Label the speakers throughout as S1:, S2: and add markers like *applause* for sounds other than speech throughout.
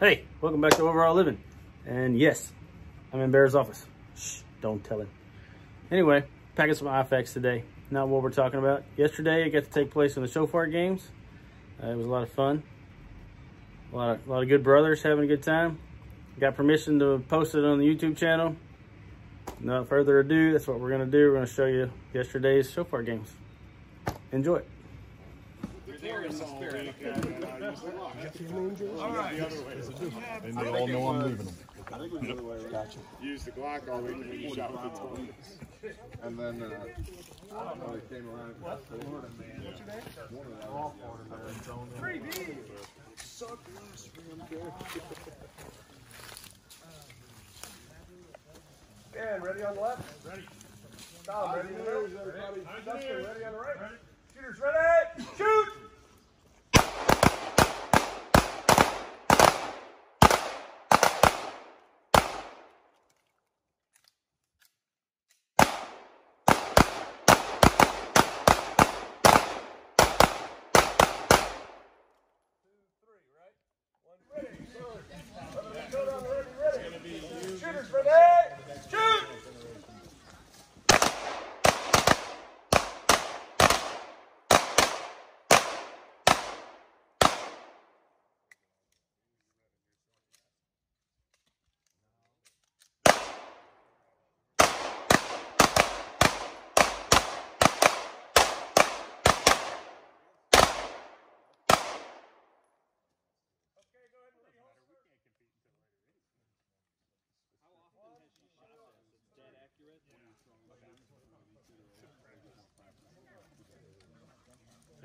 S1: Hey, welcome back to Overall Living. And yes, I'm in Bear's office. Shh, don't tell him. Anyway, packing some IFAKs today. Not what we're talking about. Yesterday, it got to take place in the Shofar Games. Uh, it was a lot of fun. A lot of, a lot of good brothers having a good time. Got permission to post it on the YouTube channel. Without further ado, that's what we're going to do. We're going to show you yesterday's Shofar Games. Enjoy.
S2: And they all know I'm leaving them.
S3: I think we really used the Glock all week and we shot with the 20. And then uh, when it came around, Florida man. One of those. Free B. Suck less, man.
S4: Dan, ready on the left? Ready. Tom, ready in the middle? Ready. Dustin, ready on the right? Ready. Shooters, ready? Shoot! Shooters, ready? Shoot!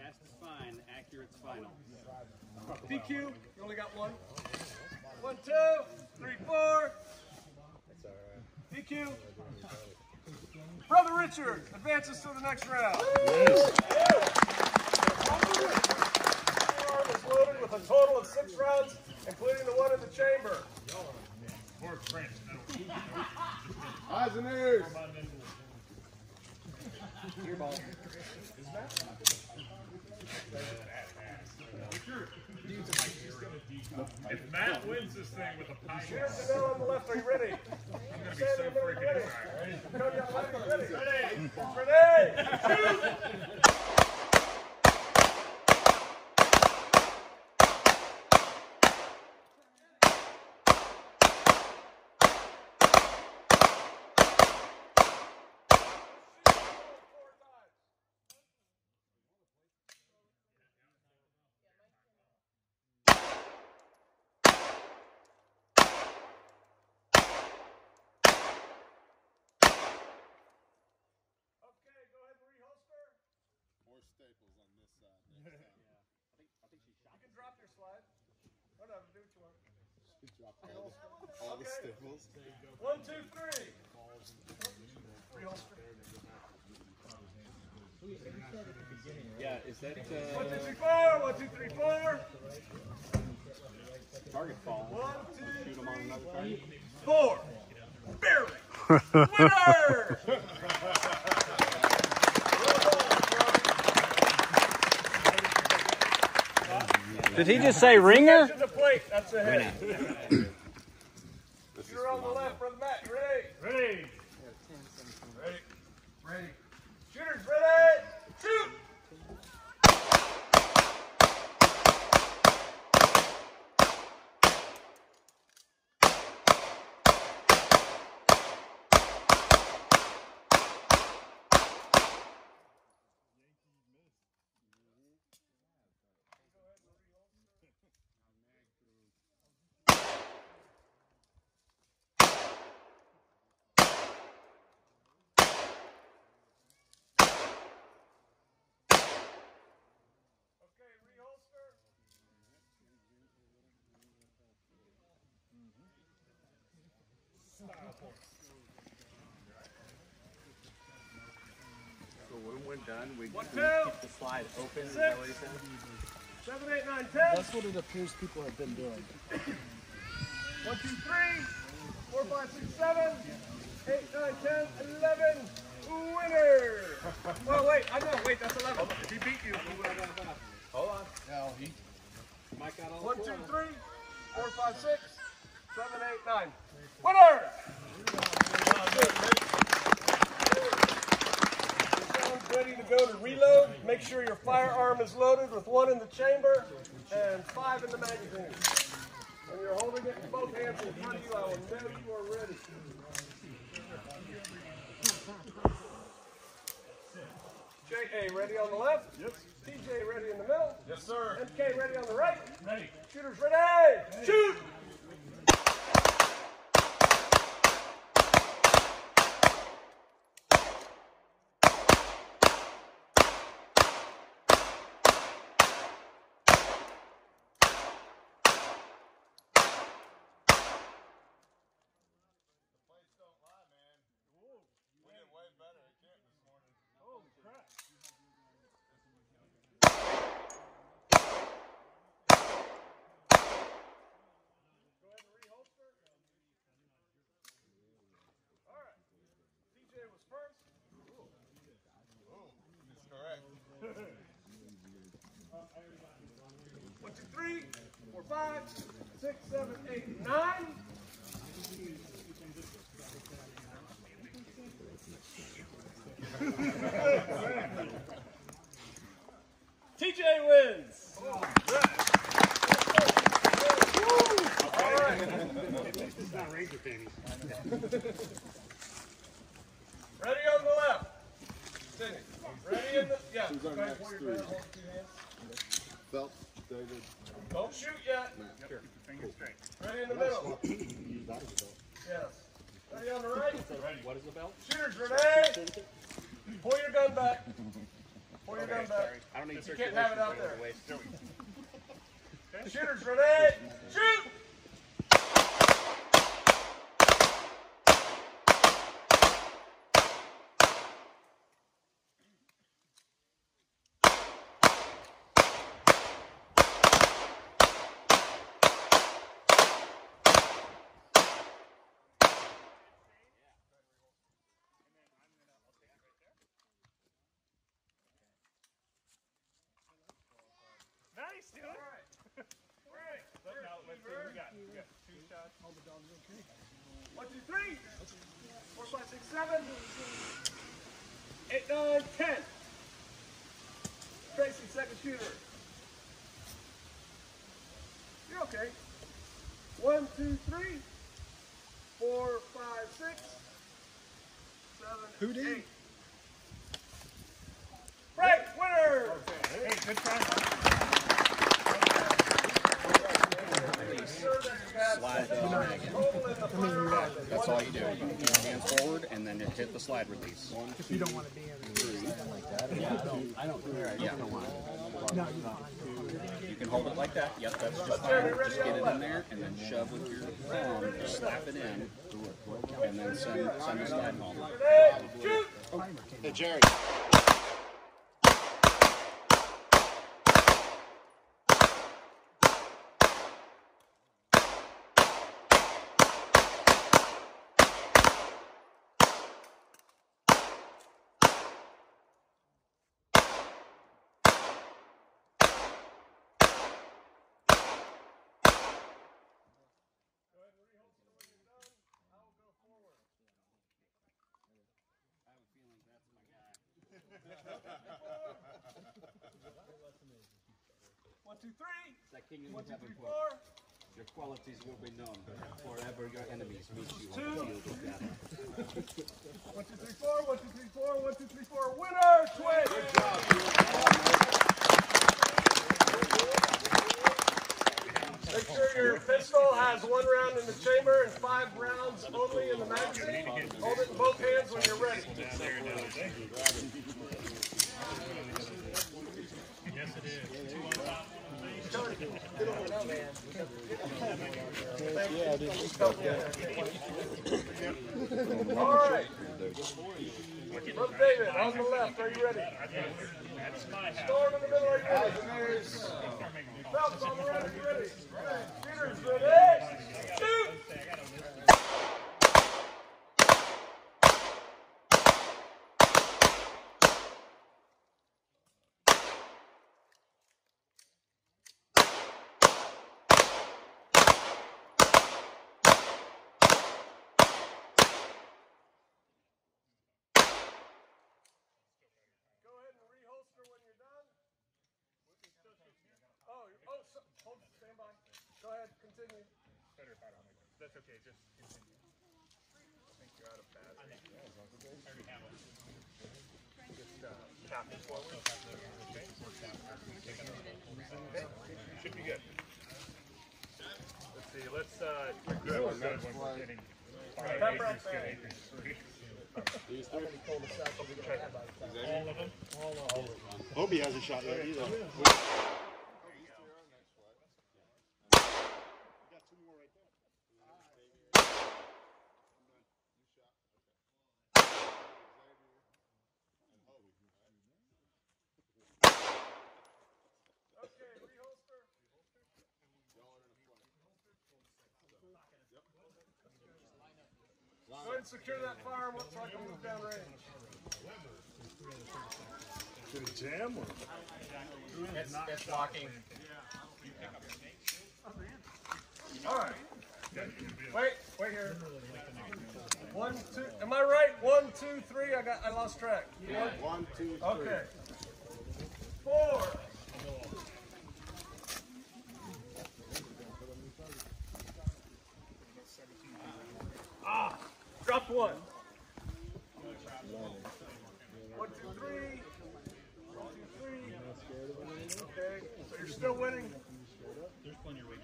S5: Fast is fine, accurate's final.
S4: DQ, you only got one. One, two, three, four. That's all right. DQ. Brother Richard advances to the next round. Firearm is loaded with a total of six rounds, including the one in the chamber.
S3: Eyes and ears.
S6: If Matt wins this thing with a pie,
S4: Here's the bell on the left. Are you ready?
S6: I'm gonna be so freaking excited.
S4: Down. Ready? Ready? *laughs*
S3: staples on this side. Next time.
S4: You can drop your slide. Whatever, do what you want.
S3: Drop all the, all the
S4: Okay.
S3: staples.
S4: One, two, three. Reholster.
S5: Yeah, is that
S4: One,
S5: uh,
S4: two, three, four. One, two, three, four.
S5: target fall?
S4: One,
S5: Shoot
S4: two,
S5: them on another target?
S4: four. Barely. *laughs* Winner!
S1: Did he just say ringer?
S4: To the plate. That's a hit. You're on the left, brother Matt. You ready?
S6: Ready?
S4: Ready. Ready. Shooters ready. Shoot. Okay, reholster.
S5: So when we're done, we
S4: One,
S5: we
S4: two,
S5: keep the slide open. Is that what he
S4: seven, eight, nine, ten.
S2: That's what it appears people have been doing.
S4: One, two, three, four, five, six, seven, eight, nine, ten, eleven. Winner! well, oh, wait, I know. Wait, that's eleven. If he beat you, he would have won five. Hold on.
S2: Now he
S5: Mike got all
S4: One,
S5: four
S4: two,
S5: of them.
S4: three. four, five, six, seven, eight, nine. Winner! Someone's ready to go to reload. Make sure your firearm is loaded with one in the chamber and five in the magazine. When you're holding it in both hands in front of you, I will know you are ready. JA ready on the left. Yes. TJ ready in the middle.
S6: Yes, sir.
S4: MK ready on the right.
S6: Ready.
S4: Shooters ready. Shoot! One, two, three, four, five, six, seven, eight, nine. *laughs* TJ wins. All right. Ready on the left. Ready in the yeah.
S3: Phelps, David.
S4: Don't shoot yet.
S6: Fingers straight.
S4: Ready in the middle. Yes. Ready on the right.
S5: What is the belt?
S4: Shooters ready. Pull your gun back. Pull your gun back.
S5: I don't need
S4: You
S5: circulation.
S4: can't have it out there.
S5: away.
S4: Shooters ready. Shoot.
S6: Nice, dude. Now, let's see what two shots.
S4: One, two, three. Four, five, six, seven. Eight, nine, ten. Tracy, second shooter. You're okay. One, two, three. Four, five, six. Seven,
S2: Who did?
S4: winner!
S6: Hey, good try.
S5: Slide. That's all you do. You Hands forward and then just hit the slide release.
S2: If you don't want to be in
S5: Yeah. You don't. You can hold it like that. Yep, that's just fine. Just get it in there and then shove with your thumb. Just slap it in. And then send, send the slide home.
S4: Ready, shoot!
S3: Hey, Jerry.
S4: Two, three.
S5: That king in
S4: One, two,
S5: heaven
S4: three,
S5: quote.
S4: four.
S5: Your qualities will be known forever your enemies meet you on
S4: Two.
S5: the field of battle.
S4: One, two, three, four. One, two, three, four. One, two, three, four. Winner, twin. Good job. Make sure your pistol has one round in the chamber and five rounds only in the magazine. Hold it in both hands when you're ready.
S6: Yes, it is.
S4: All right. Brother David, on the left, are you ready? Storm in the middle, are you ready? Phelps on the right, are you ready? Peters, ready? Shoot! continue.
S6: Better if I don't make it. That's okay, just continue. I think you're out of bounds. I already have it. Just, uh, tap it forward. Okay. Okay, should be good. Let's see, let's, uh, good, acres, good
S4: there.
S6: acres.
S3: Hobie hasn't shot yet either.
S4: Go ahead and secure that firearm so I can move down range.
S3: Did it jam or?
S5: It's, it's locking.
S4: All right. Wait, wait here. One, two. Am I right? One, two, three. I got. I lost track.
S3: One, two, three.
S4: Okay. Four. Dropped one. One, two, three. One, two, three. Okay, so you're still winning. There's plenty of weight.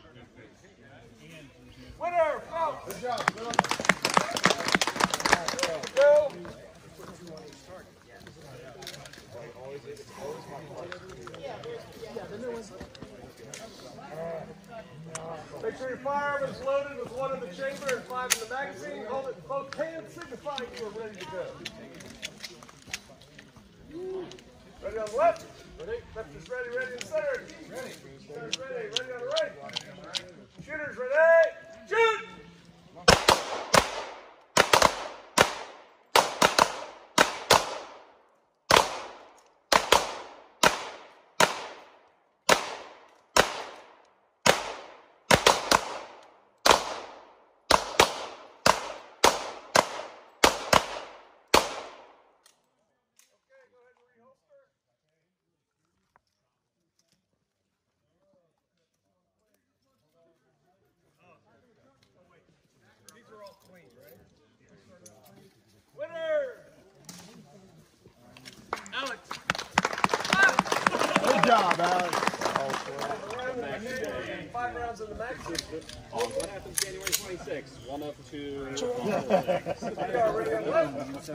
S4: Winner, go. Good job. Go. Make sure your firearm is loaded with one in the chamber and five in the magazine. Hold it in both hands, signifying you are ready to go. Ready on the left? Ready? Left is ready, ready. Ready. Center's ready, ready on the right. Shooters ready. Shoot! Okay, go ahead and reholster. These are all clean, right? Winner! Alex!
S3: Good job, Alex.
S4: Five rounds in the magazine.
S5: What happens January 26th? One of two.
S4: You are ready on the left.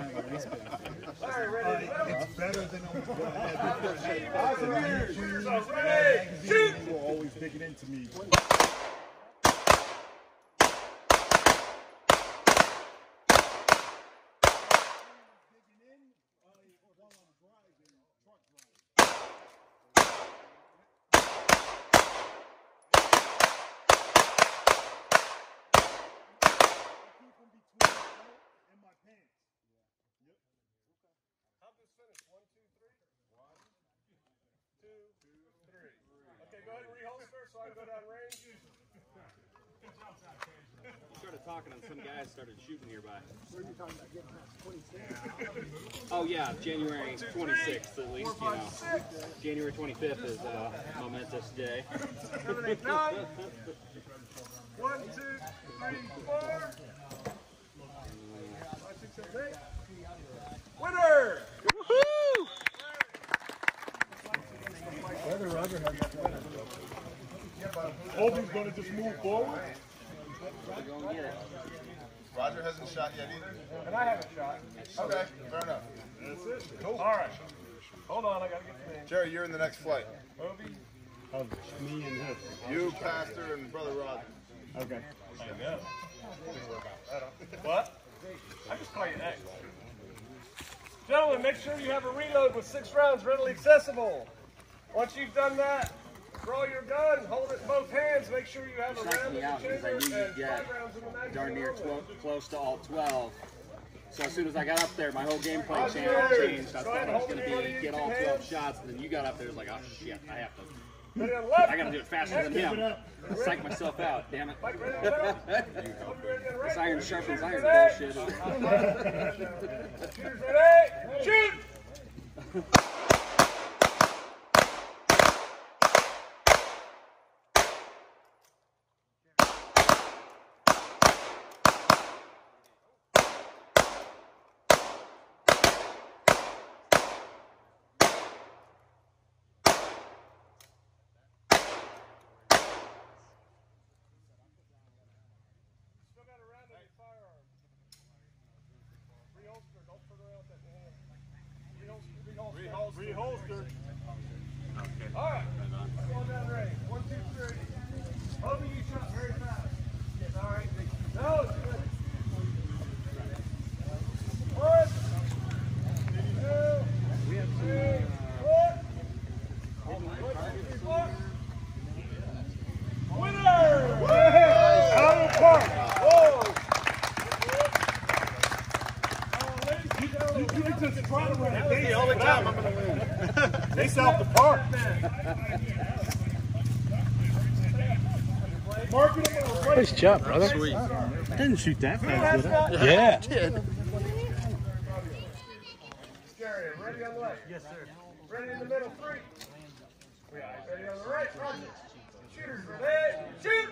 S4: All right, ready on the left.
S3: It's better than
S4: Shooters off, ready! Shoot!
S3: You were always digging into me.
S4: How'd this finish? One, two, three? One, two, three. Okay, go ahead and reholster so I can go down range.
S5: started talking and some guys started shooting nearby. Oh yeah, January 26th at least, you know. January 25th is a momentous day.
S4: Seven, eight, nine. One, two, three, four. Five, six, seven, eight. Winner!
S3: Hobie's gonna just move forward.
S7: Roger hasn't shot yet either?
S4: And I haven't shot.
S7: Okay, fair enough.
S4: That's it. Cool. All right. Hold on, I gotta get the name.
S7: Jerry, you're in the next flight.
S4: Obi.
S3: Me and him.
S7: You, Pastor, and Brother Roger.
S3: Okay. I know.
S4: What? I just call you next. Gentlemen, make sure you have a reload with six rounds readily accessible. Once you've done that, draw your gun, hold it in both hands, make sure you have a round in the
S5: out because I
S4: chamber
S5: knew you'd
S4: and
S5: get
S4: five rounds in the magazine.
S5: darn near
S4: normally.
S5: 12, close to all 12. So as soon as I got up there, my whole game plan changed. I thought I was going to be get all 12
S4: hands.
S5: shots, and then you got up there. It was like, oh shit, I have to.
S4: Ready on the left.
S5: I got to do it faster than him. Psych myself out. Damn it.
S4: Mike, ready on the left. Obi, ready on the right. *laughs*
S5: This iron sharpens iron bullshit.
S4: Shoot! *laughs*
S6: Reholster.
S4: All right. Slow down range. One, two, three. Hoping you shot very fast. All right. No, it's good. One, two, three, four. One, two, three, four. Winner!
S6: Out of the park. Whoa. You, you just try to run it. They all the time. I'm gonna win. They sell the park. Market them on a
S1: Nice job, brother.
S5: Sweet.
S1: Didn't shoot that fast, did I? Yeah.
S4: Scary. Ready on the left? Yes, sir. Ready in the middle, three. Ready on the right, roger. Shooters, ready, shoot!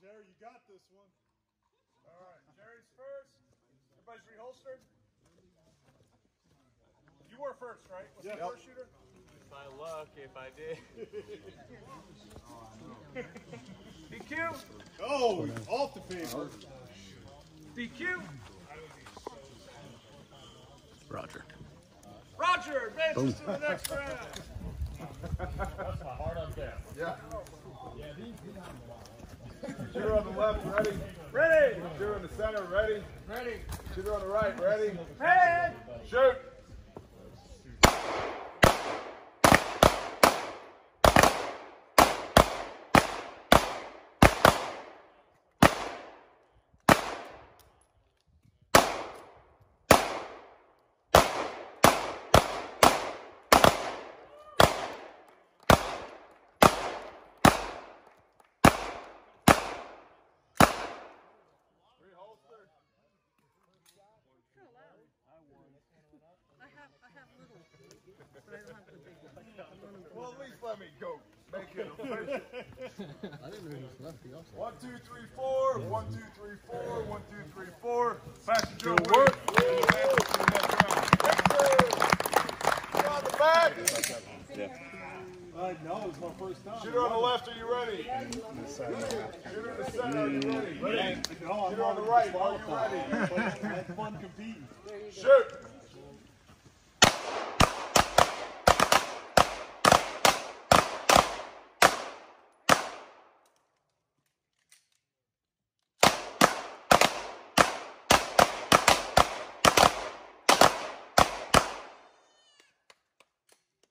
S6: Jerry, you got this one.
S4: All right, Jerry's first. Everybody's reholstered. You were first, right? Was
S6: Yep.
S4: the first shooter?
S6: By luck, if I did. *laughs*
S4: DQ,
S6: Oh, off the paper.
S4: DQ.
S1: Roger.
S4: Roger advances to the next round. That's hard on that.
S3: Yeah. Shooter on the left, ready?
S4: Ready,
S3: Shooter in the center, ready?
S4: ready,
S3: Shooter on the right, ready?
S4: head.
S3: Shoot!
S2: I have, I have little, but I don't have the big one.
S3: Well, at least let me go. Make it official. One, two, three, four. One, two, three, four. One, two, three, four. Passenger
S6: Good
S3: work.
S6: work.
S3: Shooter on the back.
S6: Uh, no, it's my first time.
S3: Shooter on the left, are you ready? Shooter in the center, are you ready? ready?
S6: No,
S3: Shooter on the right, are you ready?
S6: That's fun competing.
S3: Shoot!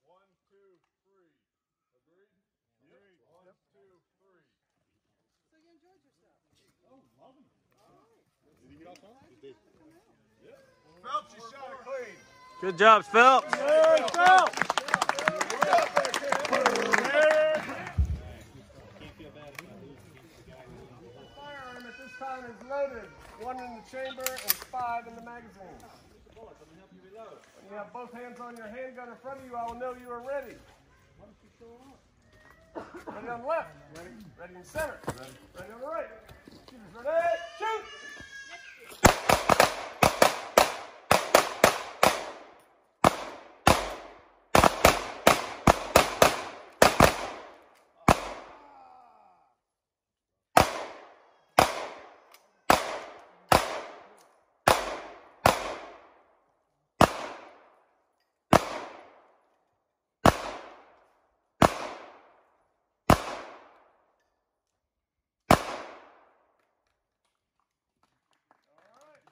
S3: One, two, three. Agreed? Agreed. One, two, three.
S2: So you enjoyed yourself?
S3: Phelps, you shot it clean.
S1: Good job, Phelps.
S4: Firearm at this time is loaded. One in the chamber and five in the magazine. When you have both hands on your handgun in front of you, I will know you are ready. Ready on the left. Ready. Ready in center. Ready. Ready on the right. Ready. Shoot.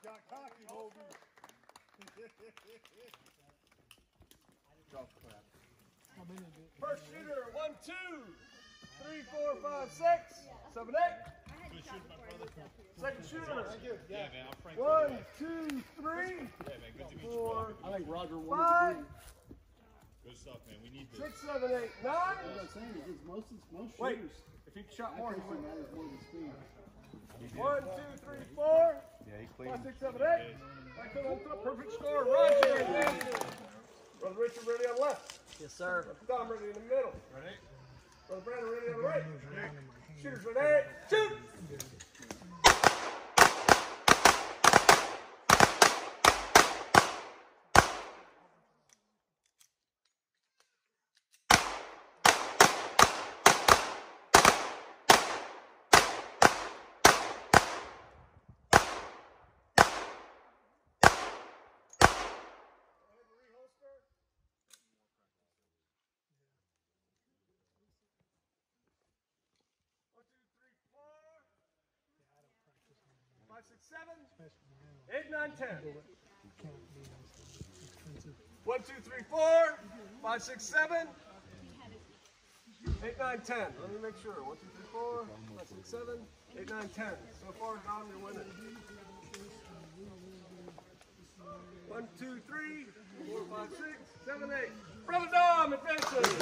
S6: Got cocky, Hobie.
S4: First shooter. One, two, three, four, five, six, seven, eight. Second shooter. One, two, three, four,
S6: I think Roger
S4: five,
S6: Good stuff, man. We need
S4: six, seven, eight, nine.
S6: I'm saying is most most
S4: Wait, if he shot more, he
S6: actually
S4: wouldn't.
S6: matters more than speed.
S4: One, two, three, four.
S3: Yeah, he
S4: Five,
S3: cleaned.
S4: Six, seven, eight. Back to the top. Perfect score. Roger. Brother Richard ready on the left.
S1: Yes, sir.
S4: Brother Tom ready in the middle. Ready. Brother Brandon ready on the right. Shooters ready. Shoot. Five, six, seven. Eight, nine, ten. One, two, three, four. Five, six, seven. Eight, nine, ten. Let me make sure. One, two, three, four. Five, six, seven. Eight, nine, ten. So far, Dom, you're winning. One, two, three, four, five, six, seven, eight. Brother Dom advances.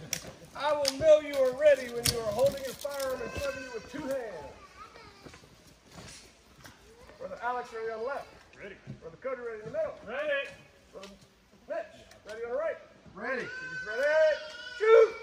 S4: *laughs* I will know you are ready when you are holding your firearm in front of you with two hands. Brother Alex ready on the left.
S6: Ready.
S4: Brother Cody ready in the middle.
S6: Ready.
S4: Brother Mitch ready on the right.
S3: Ready.
S4: He's ready. Shoot!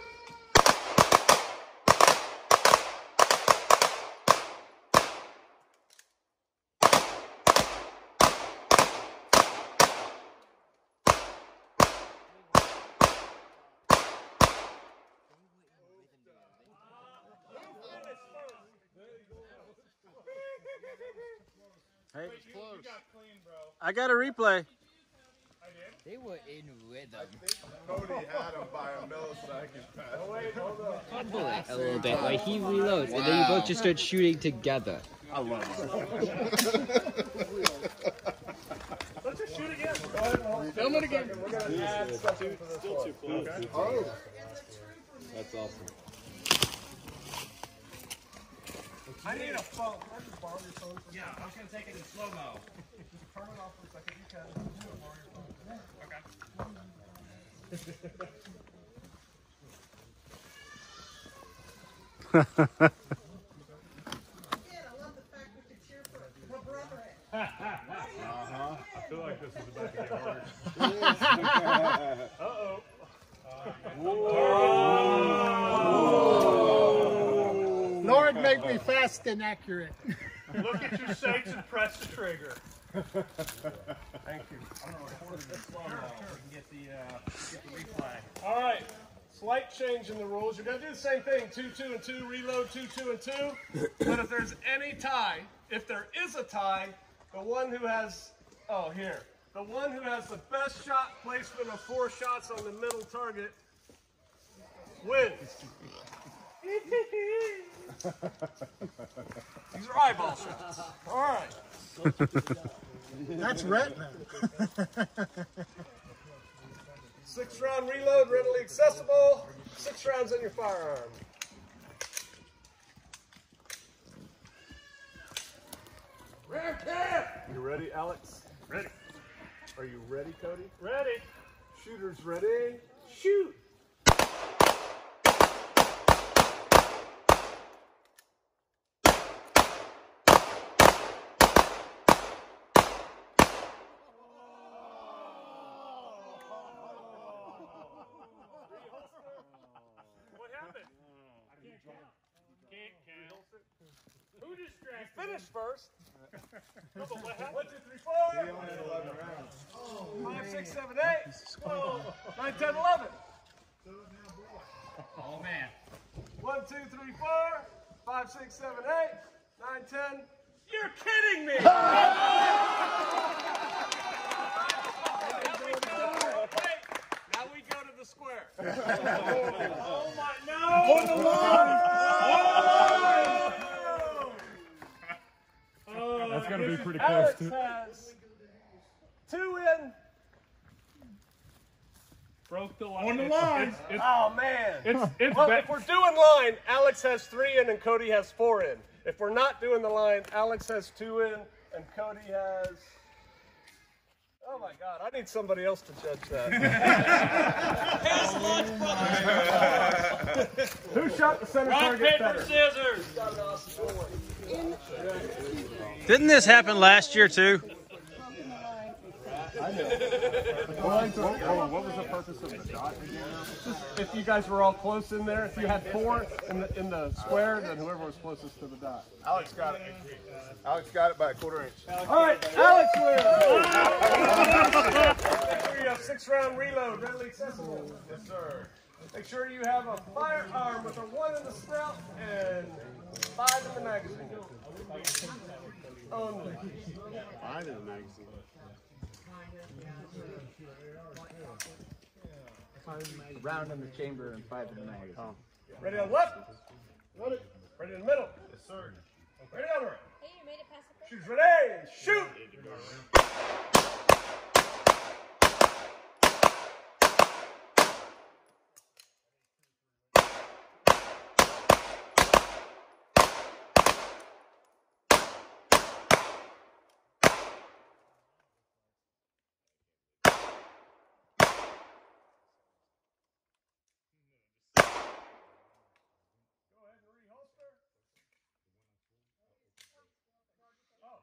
S1: Hey,
S6: You, you got clean, bro.
S1: I got a replay.
S8: They were in rhythm.
S3: Cody had him by a millisecond. *laughs*
S4: Oh, wait, hold on.
S8: Fumble a little bit. Like he reloads, and then you both just start shooting together.
S3: I love it. *laughs*
S4: Let's just shoot again. Go ahead and hold
S8: Film it again.
S4: We're going to add something for this Still too close. Oh. Okay.
S3: Oh. That's awesome.
S4: I need a phone. Can I just borrow your phone? For
S5: Yeah, I was gonna take it in slow mo.
S4: Just turn it off for a second. You can. Just borrow your phone.
S6: Okay.
S2: Again, I love the fact we could cheer for for brother.
S6: I feel like this is about to get hard. Uh-oh.
S9: Lord, make me fast and accurate.
S6: Look at your sights and press the trigger.
S4: Thank you.
S5: I'm gonna record it in slow mo. We can get the uh, get the replay.
S4: All right. Slight change in the rules. You're going to do the same thing. Two, two, and two. Reload two, two, and two. but if there's any tie, if there is a tie, the one who has, oh, here. The one who has the best shot placement of four shots on the middle target wins. *laughs* These are eyeball shots. All right.
S9: That's retina.
S4: Six round reload, readily accessible. Six rounds in your firearm. Rear camp! You ready, Alex?
S6: Ready.
S4: Are you ready, Cody?
S6: Ready.
S4: Shooters ready? Shoot!
S6: What happened? I can't count. Can't count. Who distracted?
S4: Finish first.
S6: No, but what happened?
S4: One, two, three,
S3: He
S4: four.
S3: only had 11 rounds.
S4: Five, six, seven, eight. Nine, ten, eleven.
S5: Oh man.
S4: One, two, three, four. Five, six, seven, eight. Nine, ten. You're kidding me! Now we go- wait. Now we to the square.
S6: Oh my no!
S10: That's gotta be pretty
S4: Alex
S10: close to.
S4: has two in.
S6: Broke the line.
S10: On the line.
S6: It's, it's,
S4: Oh man.
S6: it's, it's
S4: Well, if we're doing line, Alex has three in and Cody has four in. If we're not doing the line, Alex has two in and Cody has. Oh my God, I need somebody else to judge that. *laughs* Who shot the center
S5: Rock,
S4: target
S5: paper,
S4: better?
S5: scissors.
S4: Got an awesome boy.
S5: Didn't this happen last year too?
S4: What was the purpose of the dot again? Just if you guys were all close in there, if you had four in the in the square, then whoever was closest to the dot.
S3: Alex got it. Alex got it by a quarter inch.
S4: All right, Alex wins. Make you have six round reload readily accessible.
S3: Yes, sir.
S4: Make sure you have a firearm with a one in the snout and five in the magazine. Only.
S7: Five in the magazine.
S8: Round in the chamber and five in the magazine. Oh.
S4: Ready on the left. Ready in the middle. Yes, sir. Ready on right.
S11: Hey, you made it past the
S4: Shoot ready. Shoot. Go ahead and reholster. Oh.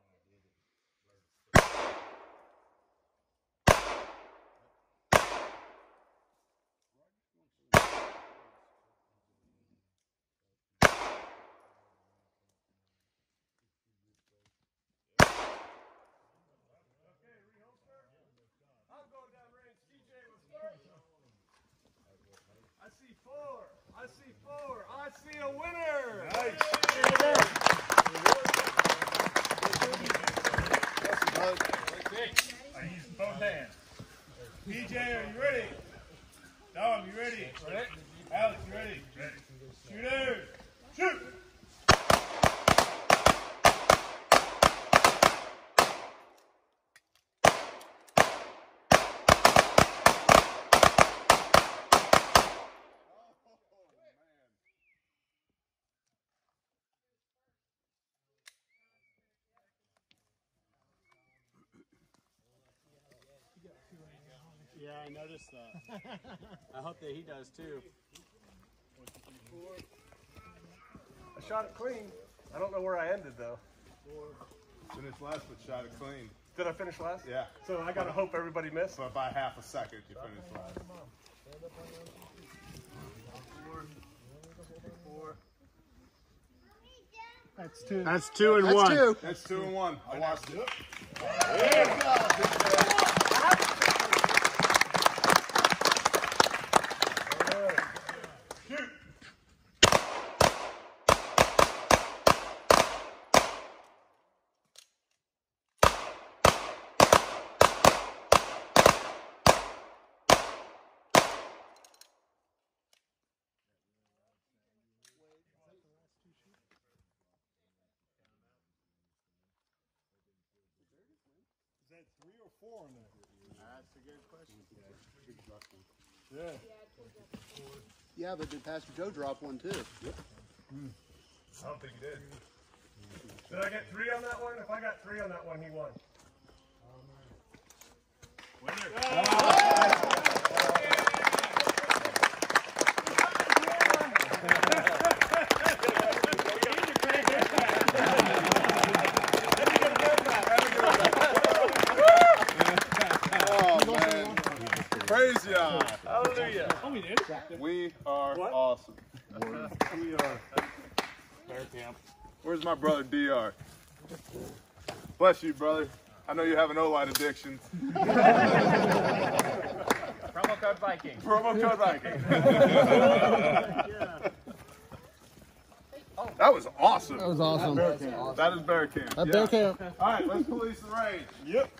S4: Okay, reholster. I'm going down range. TJ will start. I see four. I see four. I see a winner.
S6: I use both hands. BJ, are you ready? Dom, you ready? Ready. Alex, you ready? Ready. Shooters, shoot!
S5: Yeah, I noticed that. *laughs* I hope that he does too.
S4: I shot it clean. I don't know where I ended though.
S3: Finished last, but shot it clean.
S4: Did I finish last?
S3: Yeah.
S4: So I gotta hope everybody missed.
S3: But by half a second, you finished last.
S9: That's two.
S5: That's two and
S9: That's
S5: one.
S9: two.
S3: That's two and one. I watched it.
S6: Is four on there?
S3: That's a good question.
S7: Yeah, Yeah, but did Pastor Joe drop one too?
S4: I don't think he did. Did I get three on that one? If I got three on that one, he won.
S3: Oh, Hallelujah. We
S4: did?
S3: We are awesome.
S6: We are. Bear camp.
S3: Where's my brother DR? Bless you, brother. I know you have an O-line addiction.
S8: Promo code Viking.
S3: Promo code Viking. Oh. that was awesome.
S9: That was awesome.
S3: That is bear camp.
S9: That
S3: yeah.
S9: bear camp.
S3: All right, let's police the range.
S6: Yep.